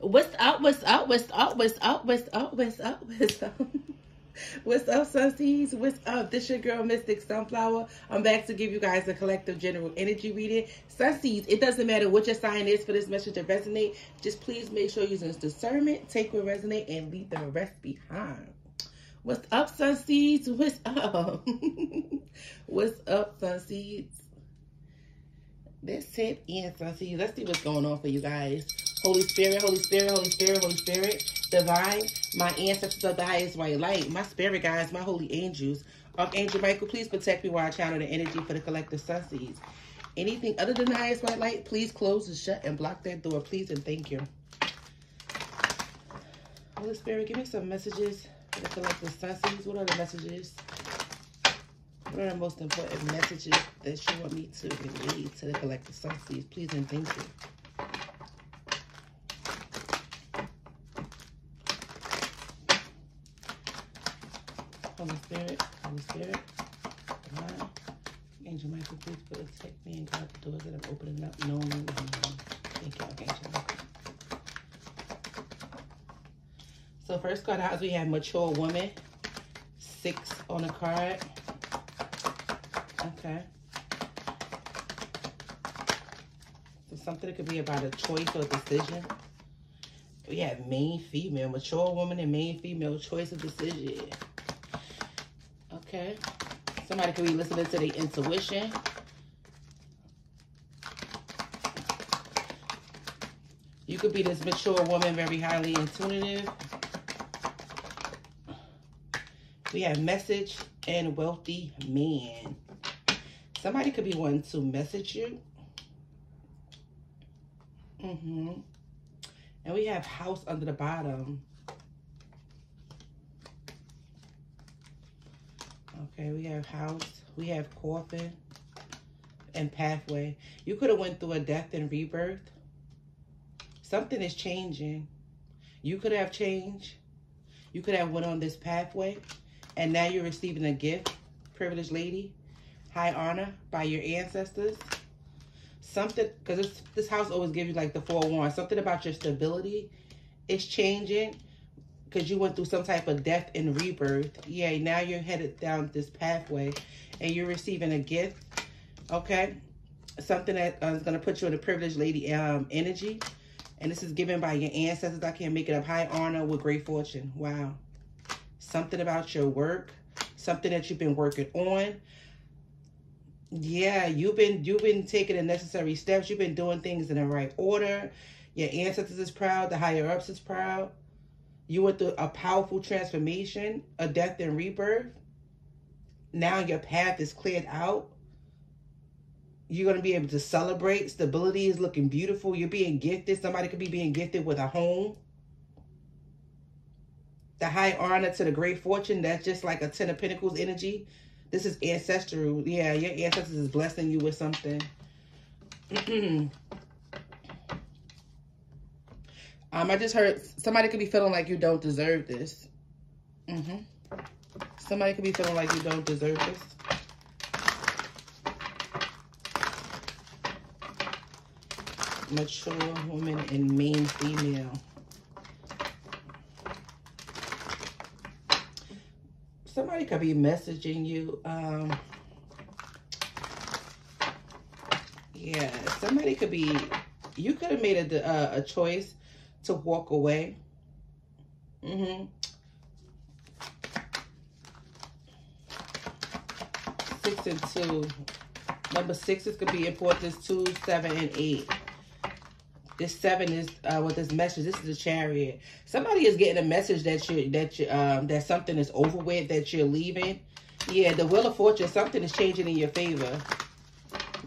What's up? What's up? What's up? What's up? What's up? What's up? What's up? What's up, Sunseeds? What's up? This your girl, Mystic Sunflower. I'm back to give you guys a collective general energy reading. Sunseeds, it doesn't matter what your sign is for this message to resonate. Just please make sure you use discernment, take what resonate, and leave the rest behind. What's up, Sunseeds? What's up? what's up, Sunseeds? Let's tip in, Sunseeds. Let's see what's going on for you guys. Holy Spirit, Holy Spirit, Holy Spirit, Holy Spirit, Divine, my ancestors of the highest white light, my spirit guides, my holy angels. Um, Archangel Michael, please protect me while I channel the energy for the collective sunseeds. Anything other than the highest white light, please close and shut and block that door, please, and thank you. Holy Spirit, give me some messages for the collective sunseeds. What are the messages? What are the most important messages that you want me to relay to the collective sunseeds? Please and thank you. Holy Spirit, Holy Spirit, God, Angel Michael, please protect me and guard the doors that I'm opening up, knowing and Thank you, Angel Michael. So first card out, we have mature woman, six on the card. Okay. So something that could be about a choice or decision. We have main female, mature woman and main female choice of decision. Okay. Somebody could be listening to the intuition. You could be this mature woman, very highly intuitive. We have message and wealthy man. Somebody could be wanting to message you. Mm-hmm. And we have house under the bottom. Okay, we have house, we have coffin, and pathway. You could have went through a death and rebirth. Something is changing. You could have changed. You could have went on this pathway, and now you're receiving a gift, privileged lady, high honor by your ancestors. Something, because this, this house always gives you like the four wands. Something about your stability is changing because you went through some type of death and rebirth. Yeah, now you're headed down this pathway and you're receiving a gift, okay? Something that uh, is going to put you in a privileged lady um, energy. And this is given by your ancestors. I can't make it up. High honor with great fortune. Wow. Something about your work. Something that you've been working on. Yeah, you've been you've been taking the necessary steps. You've been doing things in the right order. Your ancestors is proud. The higher ups is proud. You went through a powerful transformation, a death and rebirth. Now your path is cleared out. You're going to be able to celebrate. Stability is looking beautiful. You're being gifted. Somebody could be being gifted with a home. The high honor to the great fortune. That's just like a Ten of Pentacles energy. This is ancestral. Yeah, your ancestors is blessing you with something. Um, I just heard somebody could be feeling like you don't deserve this. Mm hmm Somebody could be feeling like you don't deserve this. Mature woman and main female. Somebody could be messaging you. Um, yeah, somebody could be, you could have made a, a, a choice to walk away. Mm-hmm. Six and two. Number six is going to be important. Two, seven, and eight. This seven is uh, with this message. This is a chariot. Somebody is getting a message that you that you um that something is over with, that you're leaving. Yeah, the wheel of fortune. Something is changing in your favor.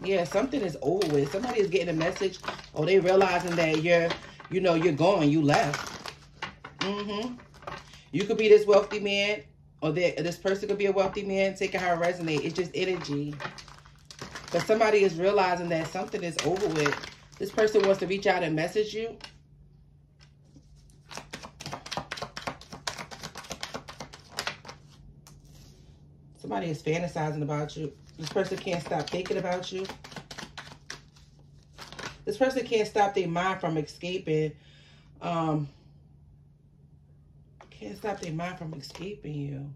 Yeah, something is over with. Somebody is getting a message, or they realizing that you're you know, you're gone. You left. Mm-hmm. You could be this wealthy man, or this person could be a wealthy man. Take it how it resonates. It's just energy. But somebody is realizing that something is over with. This person wants to reach out and message you. Somebody is fantasizing about you. This person can't stop thinking about you. This person can't stop their mind from escaping Um, can't stop their mind from escaping you.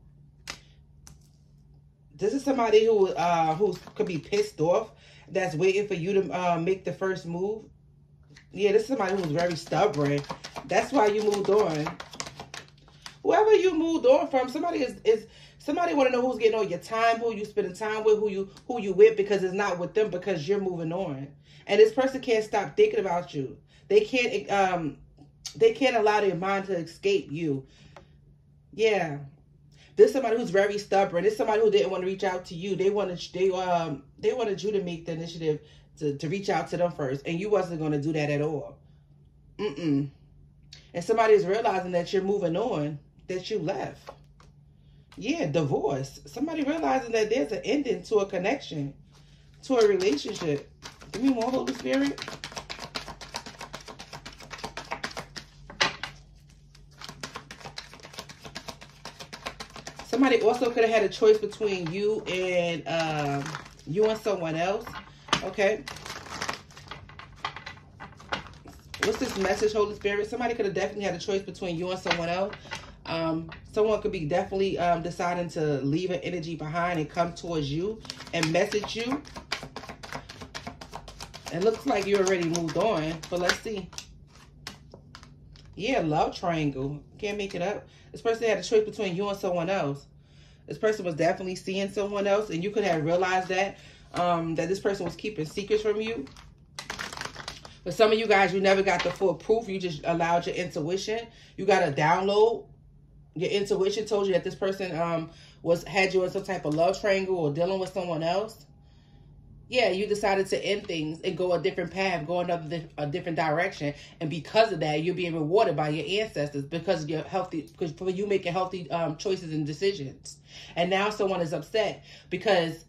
This is somebody who uh who could be pissed off that's waiting for you to uh, make the first move. Yeah, this is somebody who's very stubborn. That's why you moved on. Whoever you moved on from, somebody is is somebody want to know who's getting all your time, who you spending time with, who you who you with, because it's not with them because you're moving on, and this person can't stop thinking about you. They can't um they can't allow their mind to escape you. Yeah, this somebody who's very stubborn. This somebody who didn't want to reach out to you. They wanted they um they wanted you to make the initiative to, to reach out to them first. And you wasn't going to do that at all. Mm-mm. And somebody is realizing that you're moving on, that you left. Yeah, divorce. Somebody realizing that there's an ending to a connection, to a relationship. Give me more, Holy Spirit. Somebody also could have had a choice between you and um, you and someone else. Okay. What's this message, Holy Spirit? Somebody could have definitely had a choice between you and someone else. Um, someone could be definitely um, deciding to leave an energy behind and come towards you and message you. It looks like you already moved on, but let's see. Yeah, love triangle. Can't make it up. This person had a choice between you and someone else. This person was definitely seeing someone else, and you could have realized that, um, that this person was keeping secrets from you. But some of you guys, you never got the full proof. You just allowed your intuition. You got a download. Your intuition told you that this person um, was had you in some type of love triangle or dealing with someone else yeah, you decided to end things and go a different path, go another a different direction, and because of that, you're being rewarded by your ancestors because you're healthy, because for you making healthy um, choices and decisions. And now someone is upset because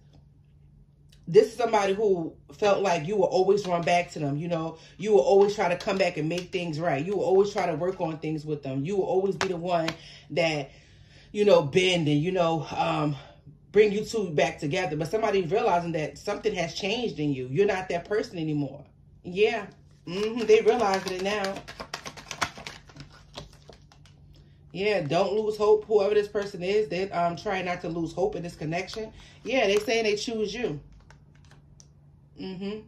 this is somebody who felt like you will always run back to them. You know, you will always try to come back and make things right. You will always try to work on things with them. You will always be the one that, you know, bend and you know, um, bring you two back together. But somebody realizing that something has changed in you. You're not that person anymore. Yeah. Mm-hmm. They realizing it now. Yeah, don't lose hope. Whoever this person is, they're um, trying not to lose hope in this connection. Yeah, they saying they choose you. Mm-hmm.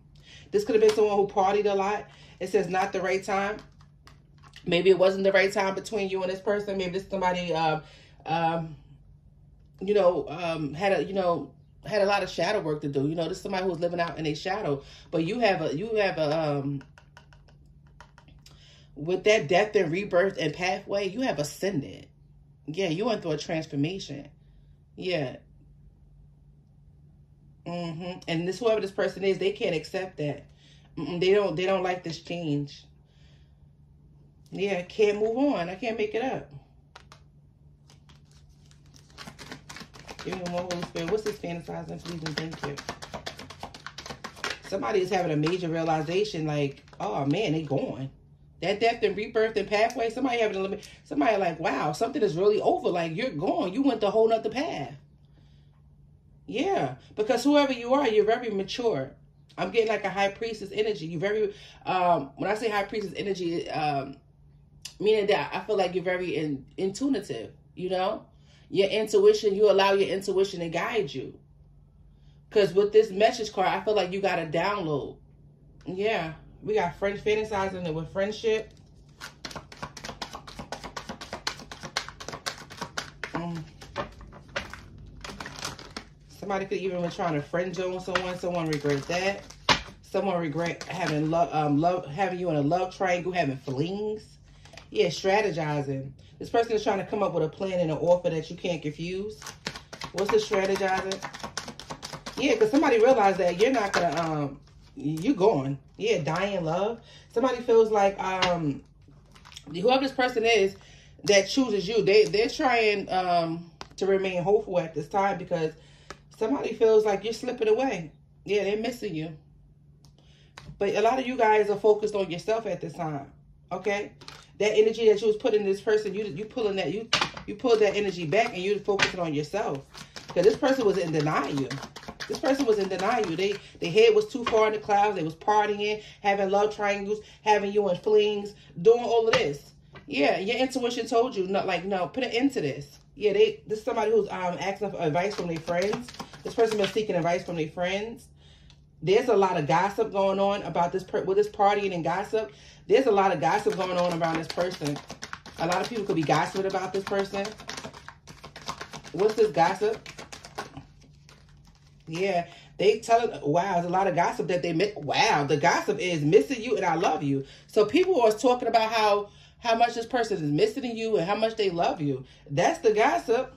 This could have been someone who partied a lot. It says not the right time. Maybe it wasn't the right time between you and this person. Maybe this somebody um, um, you know, um, had a, you know, had a lot of shadow work to do. You know, this is somebody who's living out in a shadow. But you have a, you have a, um, with that death and rebirth and pathway, you have ascended. Yeah, you went through a transformation. Yeah. Mm-hmm. And this whoever this person is, they can't accept that. Mm-mm, they don't. They don't like this change. Yeah, can't move on. I can't make it up. Give me more Holy Spirit. What's this fantasizing, please and thank you? Somebody is having a major realization like, oh man, they gone. That death and rebirth and pathway, somebody having a limit. Somebody like, wow, something is really over. Like you're gone. You went the whole nother path. Yeah, because whoever you are, you're very mature. I'm getting like a high priestess energy. You very, um, when I say high priestess energy, um, meaning that I feel like you're very in, intuitive, you know? Your intuition, you allow your intuition to guide you. Because with this message card, I feel like you got to download. Yeah, we got French fantasizing it with friendship. Mm. Somebody could even be trying to friend zone someone. Someone regret that. Someone regret having love, um, love, having you in a love triangle, having flings. Yeah, strategizing. This person is trying to come up with a plan and an offer that you can't confuse. What's the strategizing? Yeah, because somebody realized that you're not going to, um, you're going. Yeah, dying love. Somebody feels like, um, whoever this person is that chooses you, they, they're trying, um, to remain hopeful at this time because somebody feels like you're slipping away. Yeah, they're missing you. But a lot of you guys are focused on yourself at this time. Okay? That energy that you was putting in this person, you you pulling that you you pulled that energy back and you focusing on yourself. Because this person was in denial. You. This person was in denial. You. They their head was too far in the clouds. They was partying, having love triangles, having you in flings, doing all of this. Yeah, your intuition told you not like no, put an end to this. Yeah, they this is somebody who's um asking for advice from their friends. This person been seeking advice from their friends. There's a lot of gossip going on about this with this partying and gossip. There's a lot of gossip going on around this person. A lot of people could be gossiping about this person. What's this gossip? Yeah, they tell it. Wow, there's a lot of gossip that they miss. Wow, the gossip is missing you and I love you. So people are talking about how how much this person is missing you and how much they love you. That's the gossip.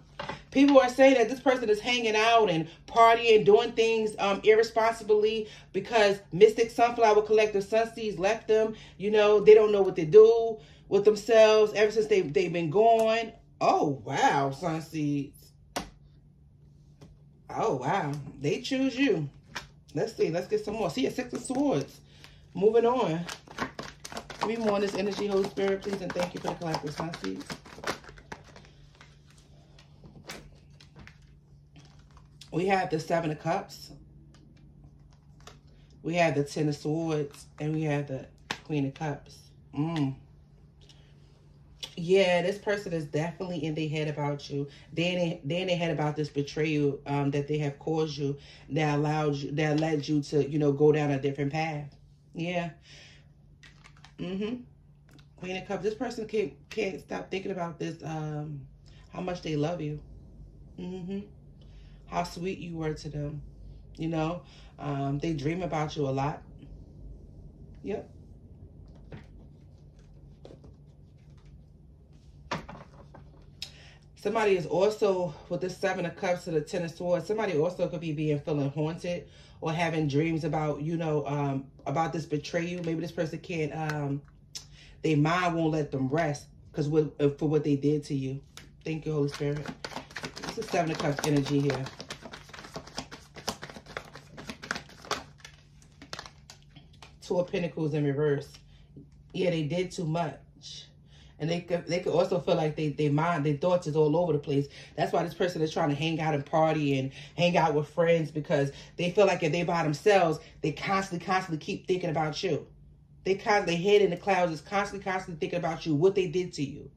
People are saying that this person is hanging out and partying, doing things um, irresponsibly because Mystic Sunflower Collective Sunseeds left them. You know, they don't know what to do with themselves ever since they, they've been gone. Oh, wow, Sunseeds. Oh, wow. They choose you. Let's see. Let's get some more. See, a Six of Swords. Moving on. Me more on this energy, Holy Spirit, please. And thank you for the collective Sunseeds. We have the Seven of Cups. We have the Ten of Swords. And we have the Queen of Cups. Mm. Yeah, this person is definitely in their head about you. They in, they in their head about this betrayal um, that they have caused you that allowed you that led you to, you know, go down a different path. Yeah. Mm-hmm. Queen of Cups. This person can't can't stop thinking about this, um, how much they love you. Mm-hmm how sweet you were to them. You know, um, they dream about you a lot. Yep. Somebody is also, with the Seven of Cups to the Ten of Swords, somebody also could be being feeling haunted or having dreams about, you know, um, about this betrayal. Maybe this person can't, um, their mind won't let them rest because for what they did to you. Thank you, Holy Spirit. This is Seven of Cups energy here. Two of Pentacles in reverse. Yeah, they did too much. And they could, they could also feel like they, they mind, their thoughts is all over the place. That's why this person is trying to hang out and party and hang out with friends because they feel like if they by themselves, they constantly, constantly keep thinking about you. They constantly, head in the clouds is constantly, constantly thinking about you, what they did to you.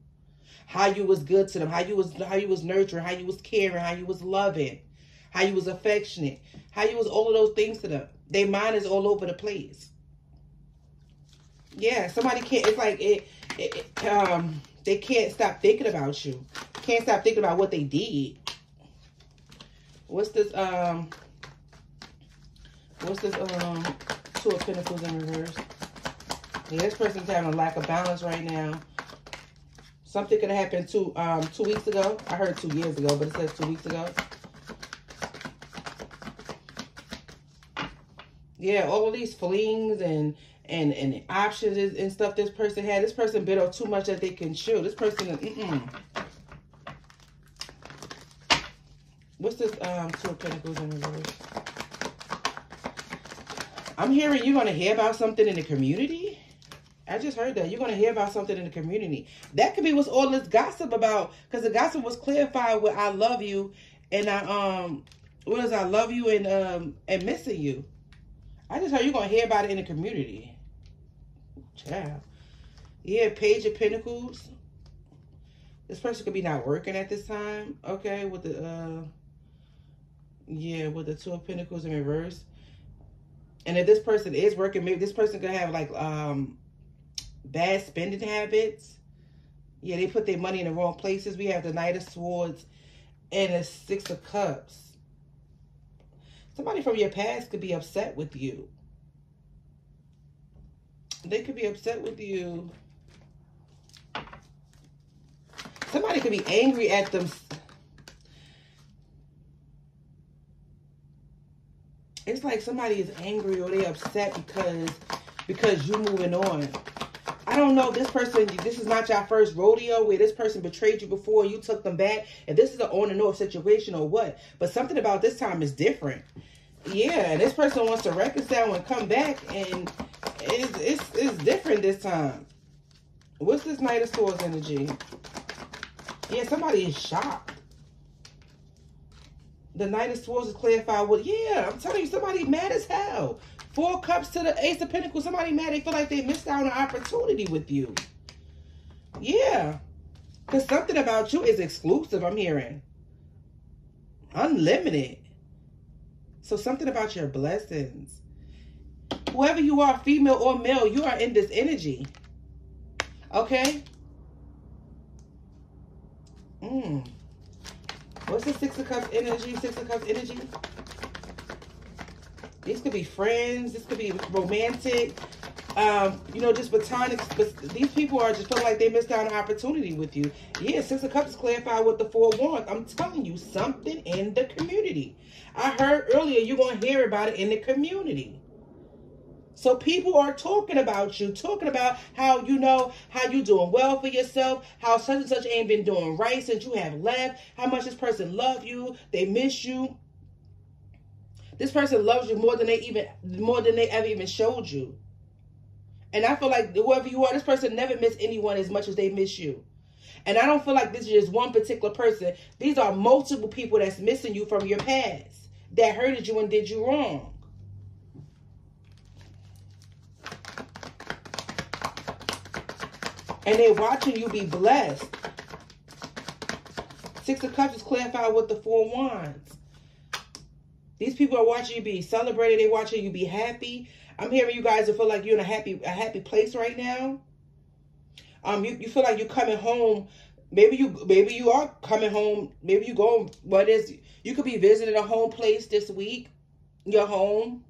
How you was good to them, how you was how you was nurturing, how you was caring, how you was loving, how you was affectionate, how you was all of those things to them. Their mind is all over the place. Yeah, somebody can't, it's like, it, it, um, they can't stop thinking about you. Can't stop thinking about what they did. What's this, um, what's this, um, Two of Pentacles in reverse? Yeah, this person's having a lack of balance right now. Something could have happened two, um, two weeks ago. I heard two years ago, but it says two weeks ago. Yeah, all these flings and and and options and stuff this person had. This person bit off too much that they can chew. This person mm -mm. What's this um two of pentacles in reverse? I'm hearing you're gonna hear about something in the community. I just heard that. You're gonna hear about something in the community. That could be what's all this gossip about. Because the gossip was clarified with I love you and I um what is I love you and um and missing you. I just heard you're gonna hear about it in the community. Child. Yeah, Page of Pentacles. This person could be not working at this time. Okay, with the uh yeah, with the Two of Pentacles in reverse. And if this person is working, maybe this person could have like um bad spending habits. Yeah, they put their money in the wrong places. We have the Knight of Swords and the Six of Cups. Somebody from your past could be upset with you they could be upset with you. Somebody could be angry at them. It's like somebody is angry or they upset because because you're moving on. I don't know this person, this is not your first rodeo where this person betrayed you before you took them back. If this is an on and off situation or what. But something about this time is different. Yeah, this person wants to reconcile and come back and it's, it's, it's different this time. What's this Knight of Swords energy? Yeah, somebody is shocked. The Knight of Swords is clarified with, yeah, I'm telling you, somebody mad as hell. Four cups to the Ace of Pentacles. Somebody mad. They feel like they missed out on an opportunity with you. Yeah. Because something about you is exclusive, I'm hearing. Unlimited. So something about your blessings. Whoever you are, female or male, you are in this energy. Okay? Mm. What's the Six of Cups energy? Six of Cups energy? These could be friends. This could be romantic. Um, you know, just platonic. But these people are just feeling like they missed out on an opportunity with you. Yeah, Six of Cups clarified with the Four Wands. I'm telling you, something in the community. I heard earlier you're going to hear about it in the community. So people are talking about you, talking about how you know how you doing well for yourself, how such and such ain't been doing right since you have left, how much this person love you, they miss you. This person loves you more than they even more than they ever even showed you. And I feel like whoever you are, this person never miss anyone as much as they miss you. And I don't feel like this is just one particular person. These are multiple people that's missing you from your past that hurted you and did you wrong. And they're watching you be blessed. Six of Cups is clarified with the Four Wands. These people are watching you be celebrated. They're watching you be happy. I'm hearing you guys feel like you're in a happy a happy place right now. Um, you, you feel like you're coming home. Maybe you maybe you are coming home. Maybe you go what is you could be visiting a home place this week. Your home.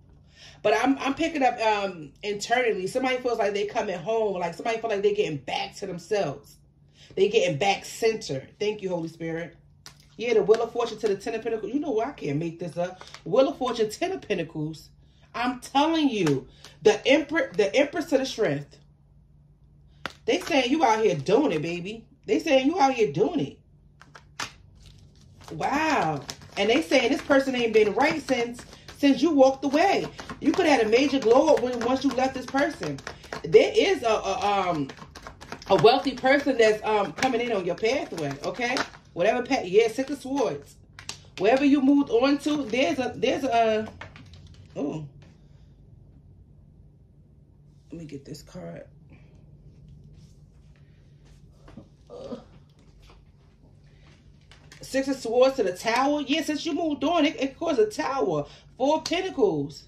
But I'm I'm picking up um internally. Somebody feels like they coming home, like somebody feel like they getting back to themselves. They getting back centered. Thank you, Holy Spirit. Yeah, the Wheel of Fortune to the Ten of Pentacles. You know what? I can't make this up. Wheel of Fortune, Ten of Pentacles. I'm telling you, the Emperor, the Empress to the Strength. They saying you out here doing it, baby. They saying you out here doing it. Wow. And they saying this person ain't been right since since you walked away. You could have had a major glow up when once you left this person. There is a, a um a wealthy person that's um coming in on your pathway, okay? Whatever path, yeah, six of swords. Wherever you moved on to, there's a there's a oh. Let me get this card. Six of Swords to the Tower. Yeah, since you moved on, it, it caused a Tower. Four Pentacles.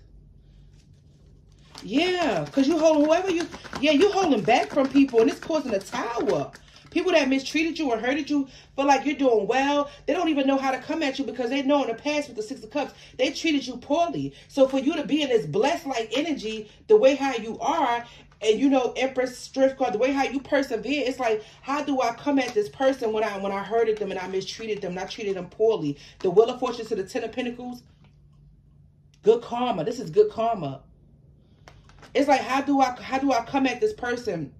Yeah, because you holding whoever you, yeah, you holding back from people and it's causing a tower. People that mistreated you or hurted you feel like you're doing well. They don't even know how to come at you because they know in the past with the Six of Cups, they treated you poorly. So for you to be in this blessed like energy, the way how you are, and you know, Empress Strength card, the way how you persevere, it's like, how do I come at this person when I when I hurted them and I mistreated them and I treated them poorly? The Wheel of Fortune to the Ten of Pentacles, Good karma. This is good karma. It's like, how do I how do I come at this person?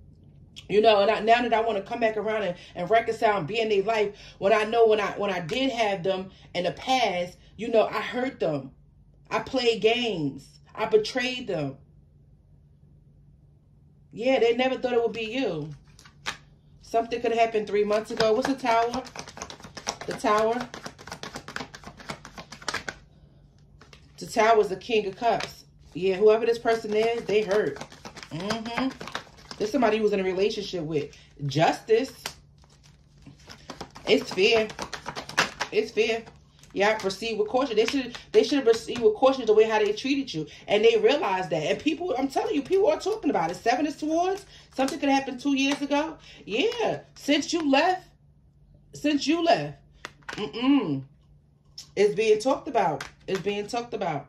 You know, and I, now that I want to come back around and, and reconcile and be in their life, when I know when I when I did have them in the past, you know, I hurt them. I played games. I betrayed them. Yeah, they never thought it would be you. Something could have happened three months ago. What's the tower? The tower. The tower was the king of cups. Yeah, whoever this person is, they hurt. Mm-hmm. There's somebody who was in a relationship with. Justice. It's fair. It's fair. Yeah, proceed with caution. They should they should have proceeded with caution the way how they treated you. And they realized that. And people, I'm telling you, people are talking about it. Seven of Swords. Something could happen two years ago. Yeah. Since you left. Since you left. Mm-mm. It's being talked about. It's being talked about.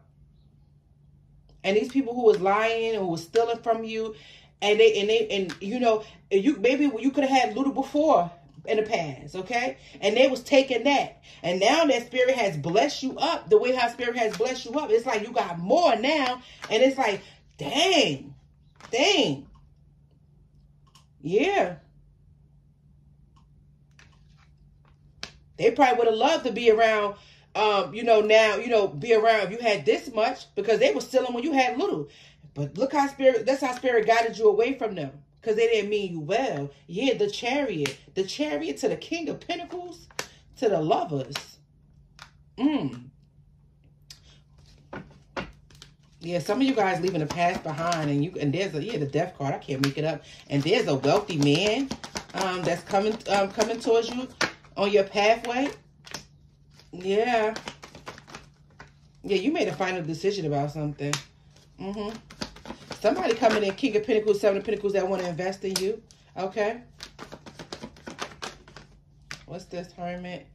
And these people who was lying and was stealing from you, and they and they and you know, you maybe you could have had little before in the past, okay? And they was taking that. And now that spirit has blessed you up, the way how spirit has blessed you up, it's like you got more now. And it's like, dang, dang. Yeah. They probably would have loved to be around um, you know, now, you know, be around if you had this much because they were stealing when you had little. But look how spirit, that's how spirit guided you away from them because they didn't mean you well. Yeah, the chariot, the chariot to the king of pentacles, to the lovers. Mm. Yeah, some of you guys leaving the past behind, and you and there's a yeah the death card. I can't make it up. And there's a wealthy man um, that's coming um, coming towards you on your pathway. Yeah, yeah, you made a final decision about something. Mm-hmm. Somebody coming in, King of Pentacles, Seven of Pentacles, that want to invest in you. Okay. What's this, Hermit?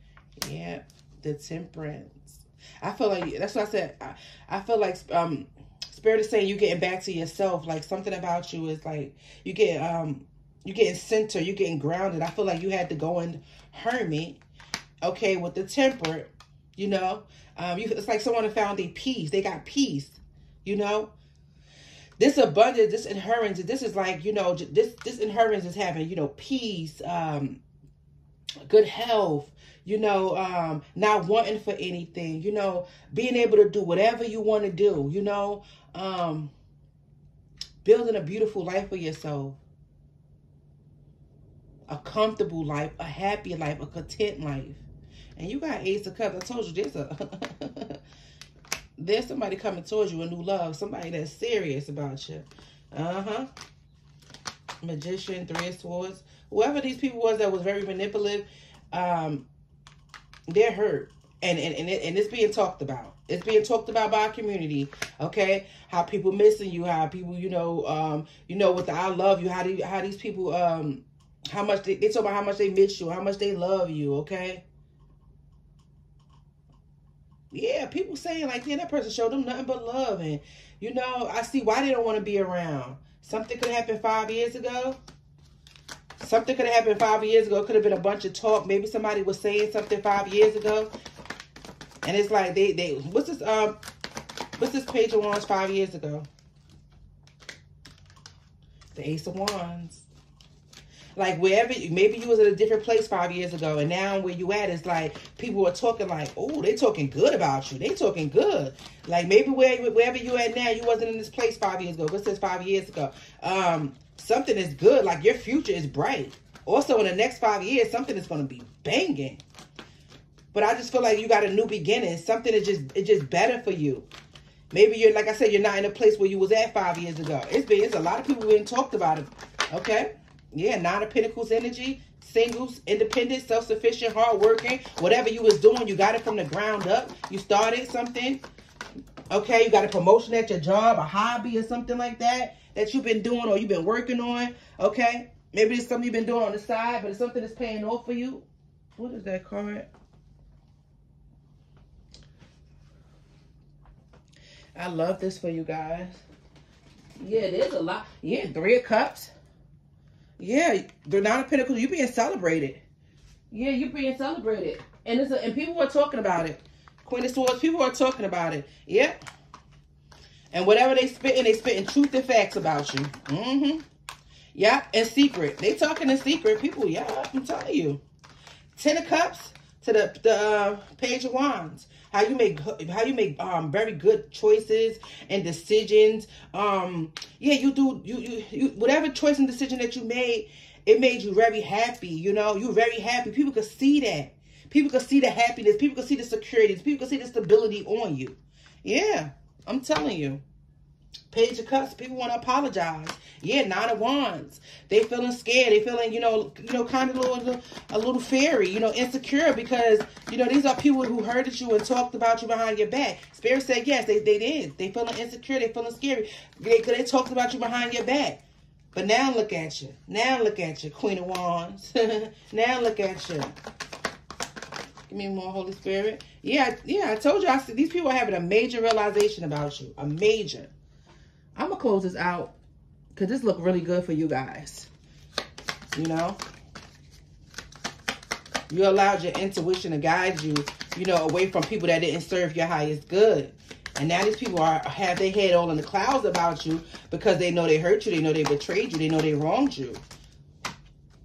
Yeah, the Temperance. I feel like, that's what I said. I, I feel like um, Spirit is saying you getting back to yourself. Like something about you is like, you get, um, you getting centered, you getting grounded. I feel like you had to go in Hermit, okay, with the Temperance, you know. Um, you, it's like someone found a peace. They got peace, you know this abundance, this inheritance, this is like, you know, this this inheritance is having, you know, peace, um, good health, you know, um, not wanting for anything, you know, being able to do whatever you want to do, you know, um, building a beautiful life for yourself, a comfortable life, a happy life, a content life. And you got Ace of Cups. I told you there's a there's somebody coming towards you, a new love, somebody that's serious about you. Uh-huh. Magician, Three of Swords. Whoever these people was that was very manipulative, um, they're hurt. And, and, and, it, and it's being talked about. It's being talked about by our community, okay? How people missing you, how people, you know, um, you know, with the I love you, how do you, how these people, um, how much they, they talk about how much they miss you, how much they love you, okay? Yeah, people saying like, yeah, that person showed them nothing but love. And, you know, I see why they don't want to be around. Something could have happened five years ago. Something could have happened five years ago. It could have been a bunch of talk. Maybe somebody was saying something five years ago. And it's like, they, they, what's this, um, what's this page of wands five years ago? The Ace of Wands. Like wherever, you, maybe you was at a different place five years ago, and now where you at is like people are talking like, oh, they talking good about you. They talking good. Like maybe where wherever you at now, you wasn't in this place five years ago. What says five years ago? Um, something is good. Like your future is bright. Also, in the next five years, something is going to be banging. But I just feel like you got a new beginning. Something is just it's just better for you. Maybe you're like I said, you're not in a place where you was at five years ago. It's been it's a lot of people been talked about it. Okay. Yeah, Nine of Pentacles energy, singles, independent, self-sufficient, hardworking. Whatever you was doing, you got it from the ground up. You started something. Okay, you got a promotion at your job, a hobby or something like that that you've been doing or you've been working on. Okay, maybe it's something you've been doing on the side, but it's something that's paying off for you. What is that card? I love this for you guys. Yeah, there's a lot. Yeah, three of cups. Yeah, the Nine of Pentacles, You're being celebrated. Yeah, you're being celebrated. And it's a, and people are talking about it. Queen of Swords, people are talking about it. Yep. And whatever they spitting, they spitting truth and facts about you. Mm-hmm. Yeah, and secret. They talking in secret. People, yeah, I'm telling you. Ten of Cups to the, the uh, Page of Wands how you make how you make um very good choices and decisions. Um, yeah, you do you you, you whatever choice and decision that you made, it made you very happy. You know, you're very happy. People could see that. People could see the happiness. People could see the security. People could see the stability on you. Yeah, I'm telling you. Page of Cups, people want to apologize. Yeah, Nine of Wands. They feeling scared. They feeling, you know, you know, kind of a little, a little fairy, you know, insecure because, you know, these are people who hurted you and talked about you behind your back. Spirit said yes, they, they did. They feeling insecure. They feeling scary. They, they talked about you behind your back. But now look at you. Now look at you, Queen of Wands. now look at you. Give me more Holy Spirit. Yeah, yeah, I told you, I see these people are having a major realization about you. A major. I'm going to close this out because this look really good for you guys. You know? You allowed your intuition to guide you, you know, away from people that didn't serve your highest good. And now these people are have their head all in the clouds about you because they know they hurt you. They know they betrayed you. They know they wronged you.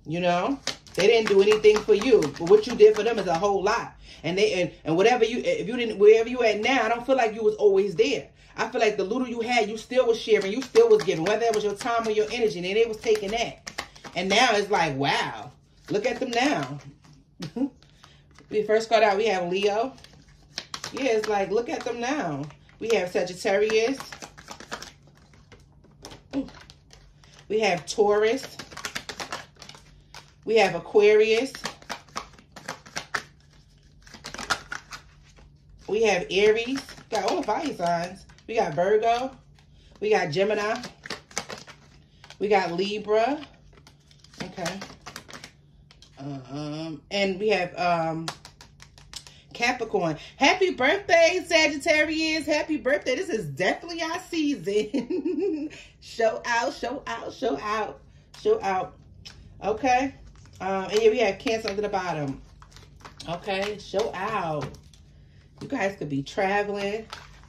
You know? They didn't do anything for you, but what you did for them is a whole lot. And they and, and whatever you if you didn't wherever you at now, I don't feel like you was always there. I feel like the little you had, you still was sharing, you still was giving, whether it was your time or your energy, and they was taking that. And now it's like, wow, look at them now. we first got out, we have Leo. Yeah, it's like, look at them now. We have Sagittarius. Ooh. We have Taurus. We have Aquarius. We have Aries. Got all the fire signs. We got Virgo. We got Gemini. We got Libra. Okay. Um, and we have um Capricorn. Happy birthday, Sagittarius. Happy birthday. This is definitely our season. show out, show out, show out, show out. Okay. Um, and here we have Cancer under the bottom. Okay, show out. You guys could be traveling.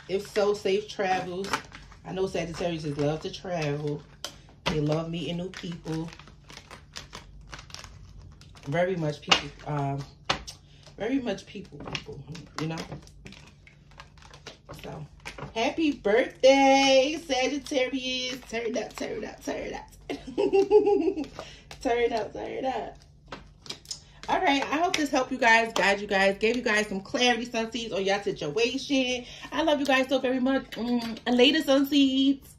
If so, safe travels. I know Sagittarius just love to travel. They love meeting new people. Very much people, um, very much people, people, you know? So, happy birthday, Sagittarius. Turn up, turn up, turn up. turn up, turn up. All right, I hope this helped you guys, guide you guys, gave you guys some clarity, Sunseeds, on your situation. I love you guys so very much. Mm, later, Sunseeds.